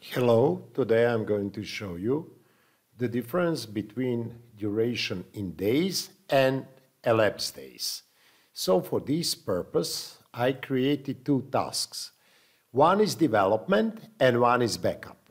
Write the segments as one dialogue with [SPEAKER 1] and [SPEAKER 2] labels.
[SPEAKER 1] Hello, today I'm going to show you the difference between duration in days and elapsed days. So for this purpose, I created two tasks. One is development and one is backup.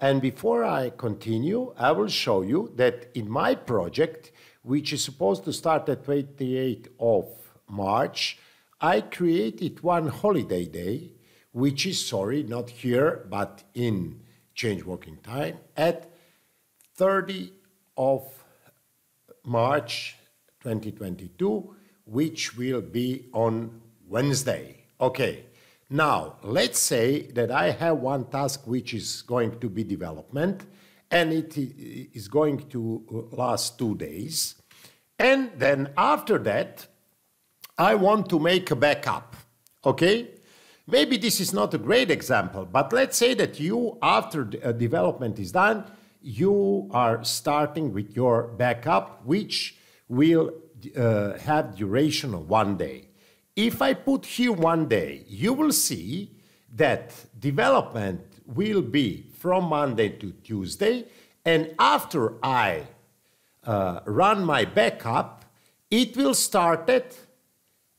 [SPEAKER 1] And before I continue, I will show you that in my project, which is supposed to start at 28th of March, I created one holiday day which is, sorry, not here, but in change working time, at 30 of March 2022, which will be on Wednesday. Okay, now let's say that I have one task which is going to be development and it is going to last two days. And then after that, I want to make a backup. Okay? Maybe this is not a great example, but let's say that you, after the uh, development is done, you are starting with your backup, which will uh, have duration of one day. If I put here one day, you will see that development will be from Monday to Tuesday, and after I uh, run my backup, it will start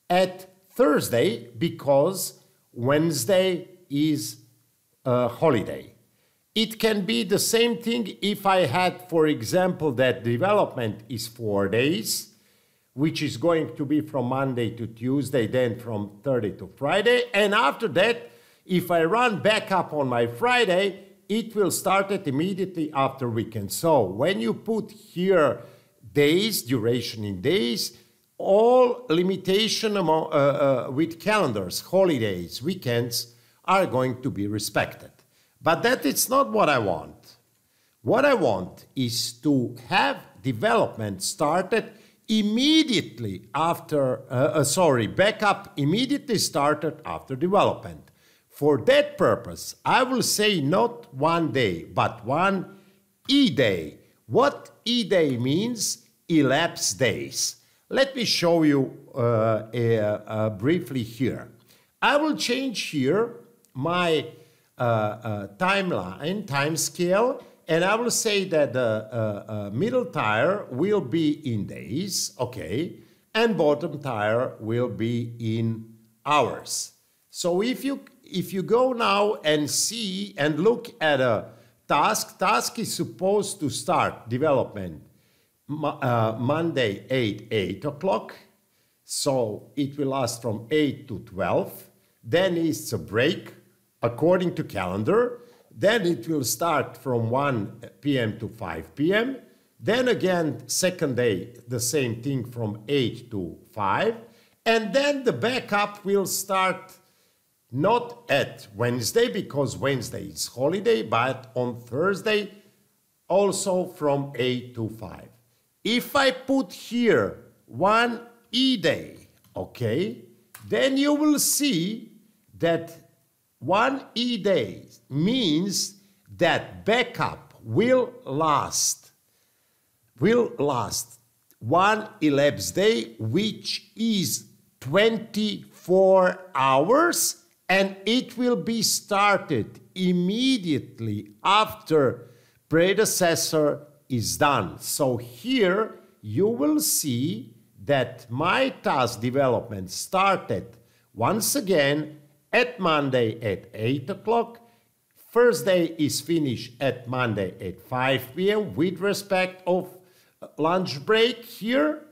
[SPEAKER 1] at Thursday because Wednesday is a holiday. It can be the same thing if I had, for example, that development is four days, which is going to be from Monday to Tuesday, then from Thursday to Friday. And after that, if I run back up on my Friday, it will start it immediately after weekend. So when you put here days, duration in days, all limitation among, uh, uh, with calendars, holidays, weekends are going to be respected. But that is not what I want. What I want is to have development started immediately after, uh, uh sorry, backup immediately started after development. For that purpose, I will say not one day, but one E day. What E day means? Elapsed days. Let me show you uh, uh, briefly here. I will change here my uh, uh, timeline, time scale, and I will say that the middle tier will be in days, okay, and bottom tier will be in hours. So if you if you go now and see and look at a task, task is supposed to start development uh, Monday 8, 8 o'clock. So it will last from 8 to 12. Then it's a break according to calendar. Then it will start from 1 p.m. to 5 p.m. Then again, second day, the same thing from 8 to 5. And then the backup will start not at Wednesday because Wednesday is holiday, but on Thursday also from 8 to 5. If I put here one E day, okay, then you will see that one E day means that backup will last, will last. One elapsed day, which is 24 hours, and it will be started immediately after predecessor is done. So here you will see that my task development started once again at Monday at 8 o'clock. First day is finished at Monday at 5 p.m. with respect of lunch break here.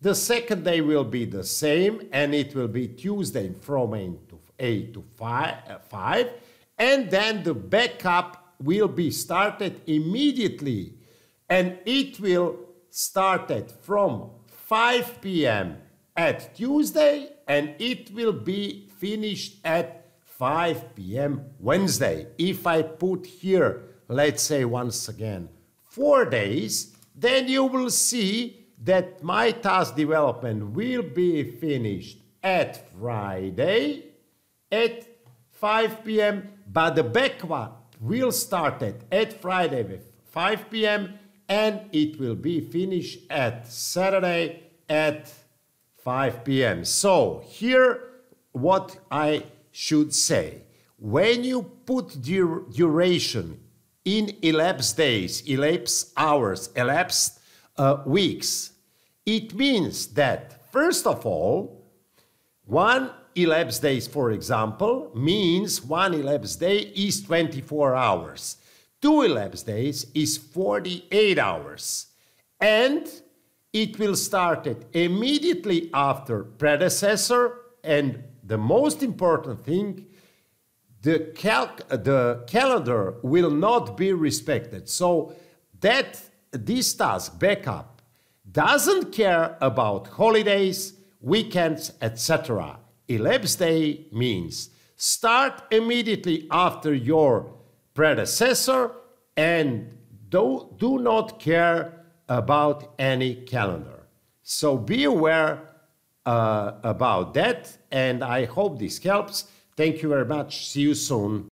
[SPEAKER 1] The second day will be the same and it will be Tuesday from 8 to, 8 to 5, uh, 5. And then the backup will be started immediately and it will start at from 5 p.m. at Tuesday and it will be finished at 5 p.m. Wednesday. If I put here, let's say once again, four days, then you will see that my task development will be finished at Friday at 5 p.m. But the backup will start at, at Friday with 5 p.m and it will be finished at Saturday at 5 p.m. So here what I should say. when you put dur duration in elapsed days, elapsed hours, elapsed uh, weeks, it means that, first of all, one elapsed days, for example, means one elapsed day is 24 hours. Two elapsed days is 48 hours. And it will start it immediately after predecessor. And the most important thing, the, cal- the calendar will not be respected. So that this task, backup, doesn't care about holidays, weekends, etc. Elapsed day means start immediately after your predecessor and do, do not care about any calendar. So be aware uh, about that, and I hope this helps. Thank you very much. See you soon.